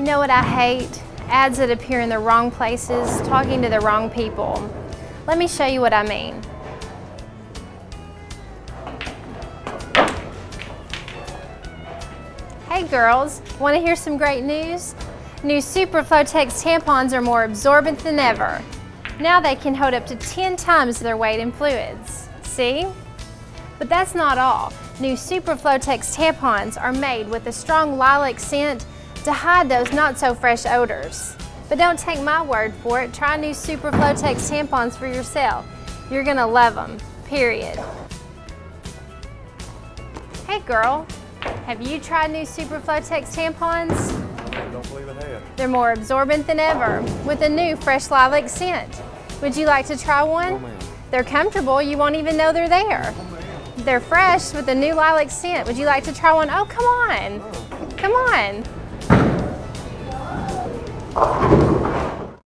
You know what I hate? Ads that appear in the wrong places, talking to the wrong people. Let me show you what I mean. Hey girls, want to hear some great news? New Super Flotex tampons are more absorbent than ever. Now they can hold up to 10 times their weight in fluids. See? But that's not all. New Super Flotex tampons are made with a strong lilac scent to hide those not so fresh odors. But don't take my word for it. Try new Super Flotex tampons for yourself. You're gonna love them, period. Hey girl, have you tried new Super Flotex tampons? I don't believe it has. They're more absorbent than ever with a new fresh lilac scent. Would you like to try one? Oh. They're comfortable, you won't even know they're there. Oh, they're fresh with a new lilac scent. Would you like to try one? Oh, come on. Oh. Come on. Thank you.